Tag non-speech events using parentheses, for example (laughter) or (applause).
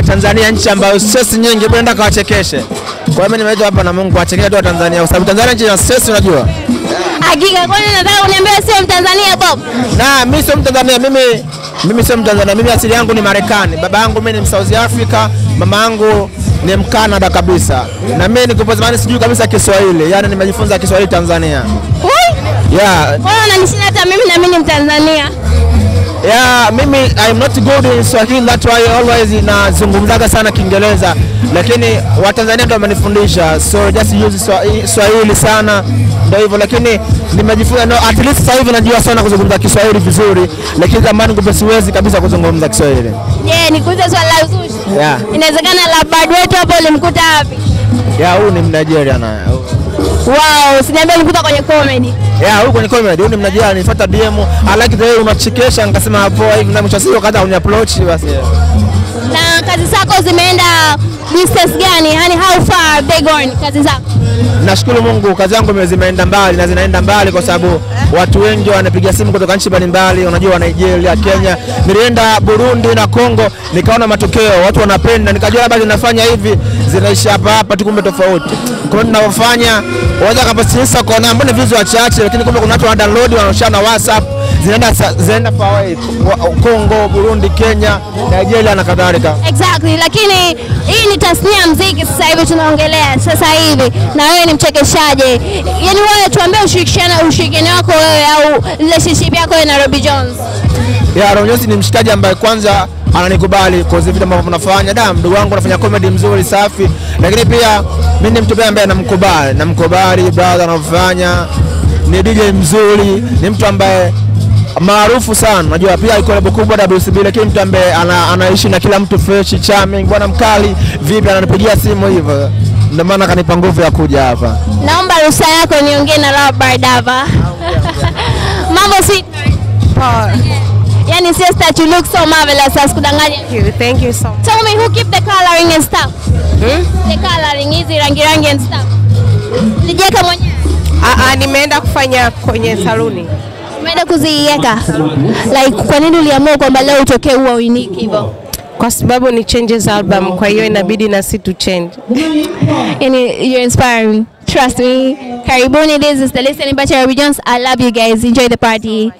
Tanzania nchi ambayo stress nyingi, nenda kawachekeshe. Kwa hiyo mimi nimeja hapa na Mungu kuwachekesha tu wa Tanzania kwa sababu Tanzania nchi ya stress unajua. Hakika, kwani nataka uniambie sio Mtanzania Bob? Na mimi sio Mtanzania, mimi mimi sio Mtanzania, mimi asili yangu ni Marekani. Baba yangu mimi ni South Africa, mama yangu ni Mkanada kabisa. Na mimi niko zamani sijui kabisa Kiswahili. Yaani nimejifunza Kiswahili Tanzania. Yeah. Yeah, Mbona unanishinda hata mimi na mimi ni Mtanzania? Yeah, mimi I'm not good in Swahili that's why always nazungumzaga sana Kiingereza, lakini Watanzania ndio wamenifundisha, so just use Swahili sana, ndio hivyo, lakini nimejifunza no, at least sasa hivi najua sana kuzungumza Kiswahili vizuri, lakini zamani kumbe siwezi kabisa kuzungumza Kiswahili. Je, nikuulize swali la uzushi. Yeah. Inawezekana Labad wetu hapo ulimkuta wapi? Yeah, huyu ni Mnigeria naye. Wow, usiniambie ulimkuta kwenye comedy. Yeah, huko kwenye comedy, ni Mnigeria, nifuata DM, I like the way unachekesha, nikasema poa hivi na mwisho siku kaza kuniapproach basi. Na kazi zako zimeenda distance gani? Yaani how far they gone kazi zako? Nashukuru Mungu, kazi yangu ime- zimeenda mbali na zinaenda mbali kwa sababu watu wengi wanapiga simu kutoka nchi mbalimbali, unajua Nigeria, Kenya. Nilienda Burundi na Kongo, nikaona matokeo, watu wanapenda, nikajua labda zinafanya hivi zinaisha hapa hapa tu, kumbe tofauti. Kwa hiyo ninavyofanya, waweza kapasilisha kuona mbona vizu wachache, lakini kumbe kuna watu wana download wanaoshana WhatsApp zinaenda zinaenda far away, Kongo, Burundi, Kenya, Nigeria na kadhalika. Exactly, lakini hii ni tasnia ya mziki sasa hivi tunaongelea sasa hivi, na wewe ni mchekeshaji. Yaani wewe tuambie ushirikiano ushirikiano wako wewe au relationship yako na Robbie Jones. Ya Jones ni mshikaji ambaye kwanza ananikubali kwa zile vitu ambavyo tunafanya. Da, mdogo wangu anafanya comedy mzuri safi, lakini pia mimi ni mtu pia ambaye namkubali, namkubali brother anavyofanya. Ni DJ mzuri, ni mtu ambaye maarufu sana. Najua pia iko lebo kubwa WCB, lakini mtu ambaye ana, anaishi na kila mtu fresh, charming, bwana mkali, vipi ananipigia simu hivyo. Ndio maana kanipa nguvu ya kuja hapa. Naomba ruhusa yako niongee na Robert hapa. (laughs) Mambo si Yani, Yaani sister you look so marvelous asikudanganya. Thank you. Thank you so much. Tell me who keep the coloring and stuff? Hmm? The coloring hizi rangi rangi and stuff. Nijeka mwenyewe. Ah, ah, nimeenda kufanya kwenye saluni. Umeenda kuziiweka? Like kwa nini uliamua kwamba leo utokee huwa unique hivyo? Kwa sababu ni changes album, kwa hiyo inabidi na si tu change. Yani you're inspiring. Trust me. Karibuni, this is the listening Bachelor Robbie Jones. I love you guys. Enjoy the party.